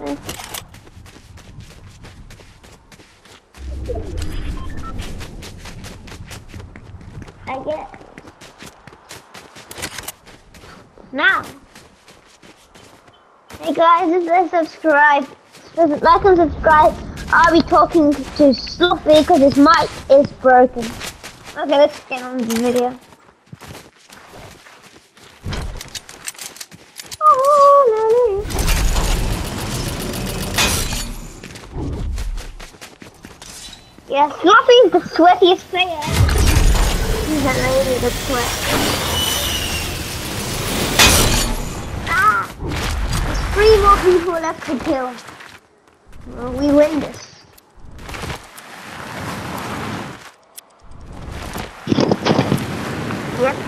I get now. Hey guys, if they subscribe, like and subscribe, I'll be talking to Slothy because his mic is broken. Okay, let's get on with the video. Yeah, Slothy is the sweatiest player. He's a lady that sweat. Ah! There's three more people left to kill. Well, we win this. Yep.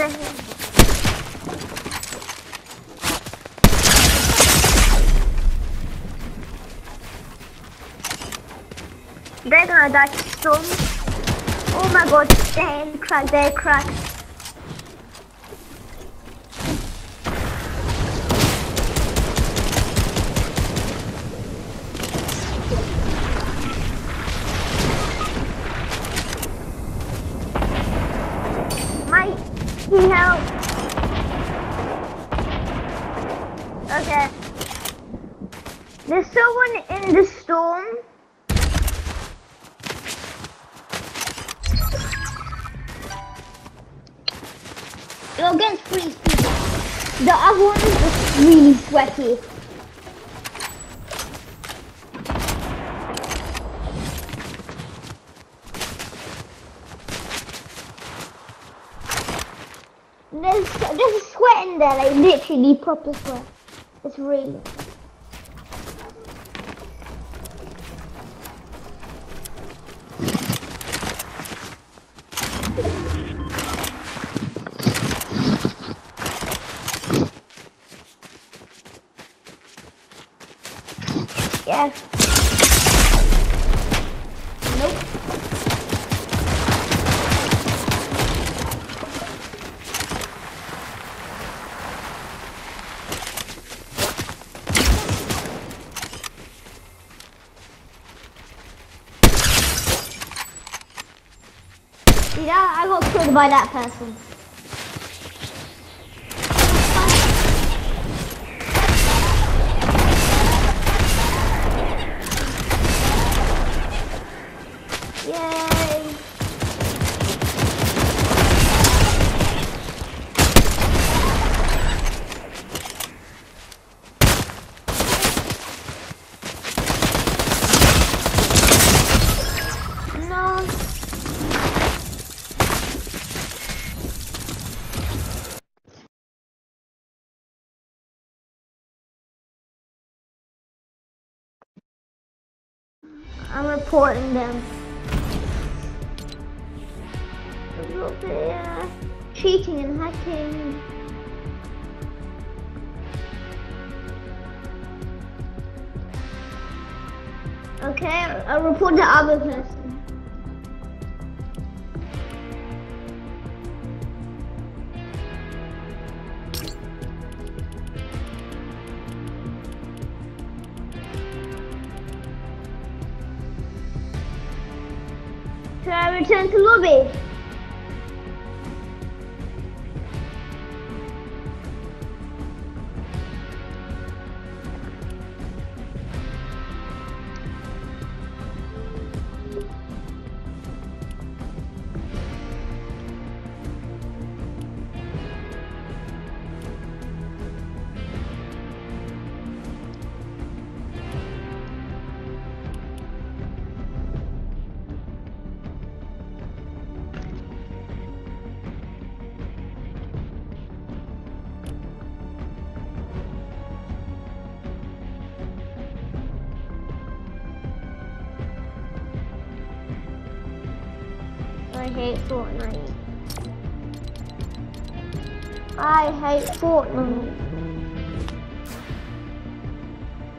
They're gonna die storm. Oh my god, they're cracked, they're cracked. He help. Okay. There's someone in the storm. You're three people. The other one is really sweaty. There's there's sweat in there, like literally proper sweat. It's really. Yes. Nope. See that? I got killed by that person. I'm reporting them. Cheating and hacking. Okay, I'll report the other person. Should I I hate Fortnite. I hate Fortnite.